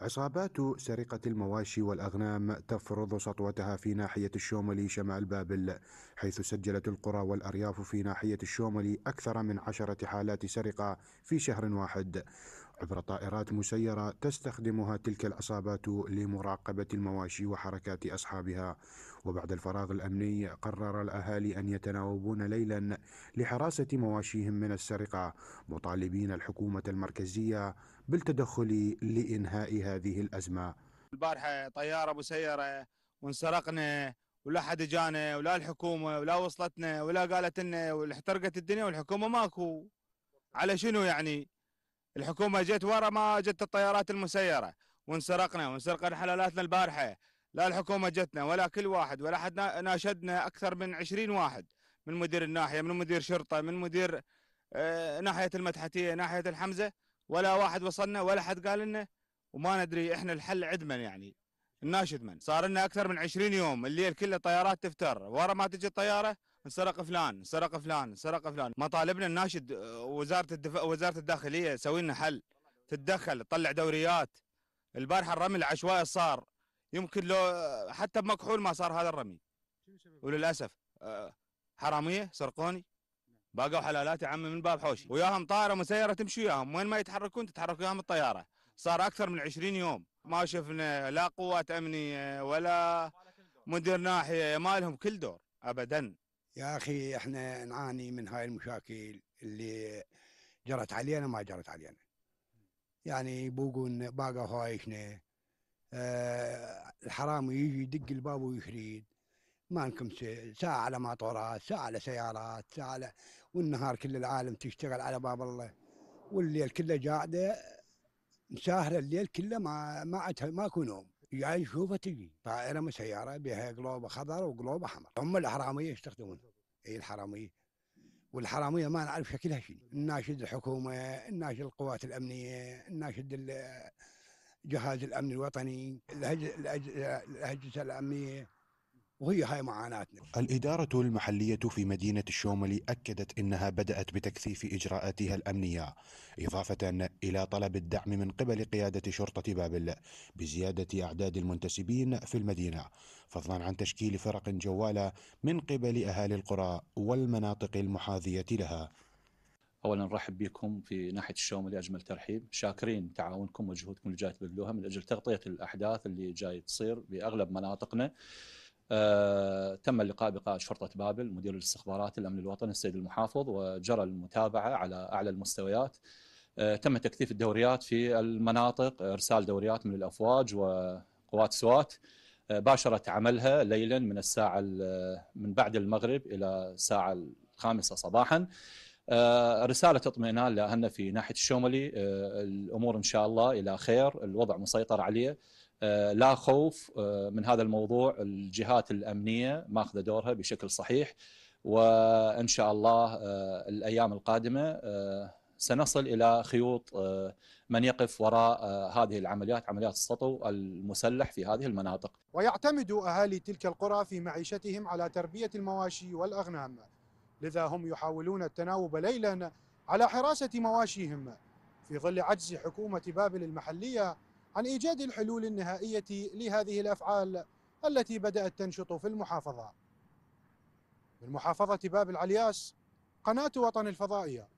عصابات سرقة المواشي والأغنام تفرض سطوتها في ناحية الشوملي شمال بابل حيث سجلت القرى والأرياف في ناحية الشوملي أكثر من عشرة حالات سرقة في شهر واحد. عبر طائرات مسيرة تستخدمها تلك العصابات لمراقبة المواشي وحركات أصحابها. وبعد الفراغ الأمني قرر الأهالي أن يتناوبون ليلا لحراسة مواشيهم من السرقة مطالبين الحكومة المركزية بالتدخل لإنهاء هذه الأزمة. البارحة طيارة مسيرة وانسرقنا ولا حد جانا ولا الحكومة ولا وصلتنا ولا قالت لنا واحترقت الدنيا والحكومة ماكو. على شنو يعني؟ الحكومة جت ورا ما جت الطيارات المسيرة وانسرقنا وانسرقنا حلالاتنا البارحة. لا الحكومة جتنا ولا كل واحد ولا حد ناشدنا أكثر من عشرين واحد من مدير الناحية من مدير شرطة من مدير آه، ناحية المتحتية ناحية الحمزة ولا واحد وصلنا ولا حد قال لنا. وما ندري إحنا الحل عدمن يعني الناشد من صار لنا أكثر من 20 يوم الليل كله طيارات تفتر ورا ما تجي الطيارة انسرق فلان انسرق فلان انسرق فلان. مطالبنا الناشد آه، وزارة الدفاع وزارة الداخلية سوي لنا حل. تتدخل تطلع دوريات. البارحة الرمي العشوائي صار. يمكن لو آه، حتى بمكحول ما صار هذا الرمي. وللأسف آه، حرامية سرقوني. باقوا حلالات يا عمي من باب حوشي. وياهم طائرة مسيرة تمشي وياهم. وين ما يتحركون تتحرك وياهم الطيارة. صار أكثر من 20 يوم. ما شفنا لا قوات أمنية ولا مدير ناحية ما لهم كل دور. ابدا. يا أخي إحنا نعاني من هاي المشاكل اللي جرت علينا ما جرت علينا. يعني يبوقون باقوا هوايشنا أه الحرامي يجي يدق الباب ويشريد. ما نكم ساعة على ماطورات ساعة على سيارات ساعة على والنهار كل العالم تشتغل على باب الله. والليل كله قاعدة مساهرة الليل كله ما ما عندها ماكو نوم. جاي يشوفها تجي طائرة من سيارة بها قلوبة خضر وقلوبة حمر هم الحرامية يستخدمون اي الحرامية؟ والحرامية ما نعرف شكلها شيء الناشد الحكومة الناشد القوات الأمنية الناشد جهاز الأمن الوطني الأجهزة الأمنية. وهي هاي معاناتنا. الإدارة المحلية في مدينة الشوملي أكدت أنها بدأت بتكثيف إجراءاتها الأمنية إضافة إلى طلب الدعم من قبل قيادة شرطة بابل بزيادة أعداد المنتسبين في المدينة فضلا عن تشكيل فرق جوالة من قبل أهالي القرى والمناطق المحاذية لها. اولا نرحب بكم في ناحية الشوملي اجمل ترحيب. شاكرين تعاونكم وجهودكم اللي جاي تبذلوها من أجل تغطية الأحداث اللي جاي تصير بأغلب مناطقنا. تم اللقاء بقائد شرطة بابل مدير الاستخبارات الأمن الوطني السيد المحافظ وجرى المتابعة على أعلى المستويات. آه، تم تكثيف الدوريات في المناطق إرسال دوريات من الأفواج وقوات سوات. آه، باشرت عملها ليلا من الساعة من بعد المغرب إلى الساعة الخامسة صباحا. رسالة اطمئنان لأهلنا في ناحية الشوملي الأمور إن شاء الله إلى خير الوضع مسيطر عليه. آه، لا خوف آه، من هذا الموضوع. الجهات الأمنية ماخذة دورها بشكل صحيح وإن شاء الله آه، الأيام القادمة سنصل إلى خيوط من يقف وراء هذه العمليات عمليات السطو المسلح في هذه المناطق. ويعتمد أهالي تلك القرى في معيشتهم على تربية المواشي والأغنام لذا هم يحاولون التناوب ليلا على حراسة مواشيهم في ظل عجز حكومة بابل المحلية عن إيجاد الحلول النهائية لهذه الأفعال التي بدأت تنشط في المحافظة. من محافظة باب العلياس قناة وطن الفضائية.